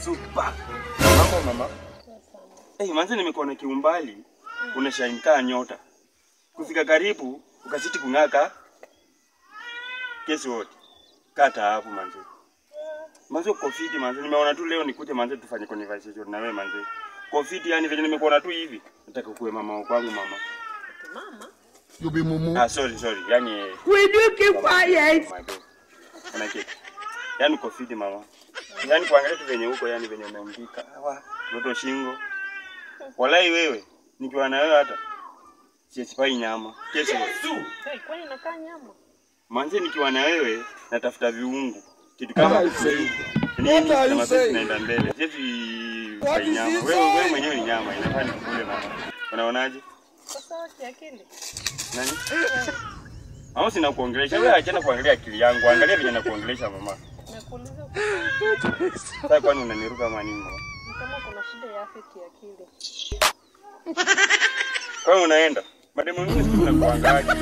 Super. Mambo mama. Manze nimekuwa na kiumbali unashine nyota. Kufika karibu ukazidi kung'aka. Guess what? Kata hapo manze. Manze uko fiti manze. Nimeona tu leo nikuje manze tufanye conversation na wewe manze. Fiti yani venye nimekuona tu hivi. Nataka kuwe mama kwangu mama. Mama, You be mumu. Ah, sorry sorry. Yani We do keep quiet? my. Kuna kitu. Yani Covid mama. Yani kuangalia tu venye huko yani venye umeumbika. Hawa mtoto shingo. Walai wewe nikiwa na wewe hata siesipai nyama. Kesho hey, kwani nakaa nyama? manze, nikiwa na wewe natafuta viungu kitu kama What are you nini What are you Nini? saying? Nini? mbele. Siwezi Wewe wewe mwenyewe ni nyama, inafaa nikule mama. Unaonaje? Nani? Mama sina kuongelesha. Wewe achana kuangalia akili yangu. Angalia vile nakuongelesha mama. Nakuuliza Sasa kwani unaniruka ama nini mama? ni kama kuna shida ya afya kiakili. Kwa unaenda. Mademu mimi sikunakuangalia.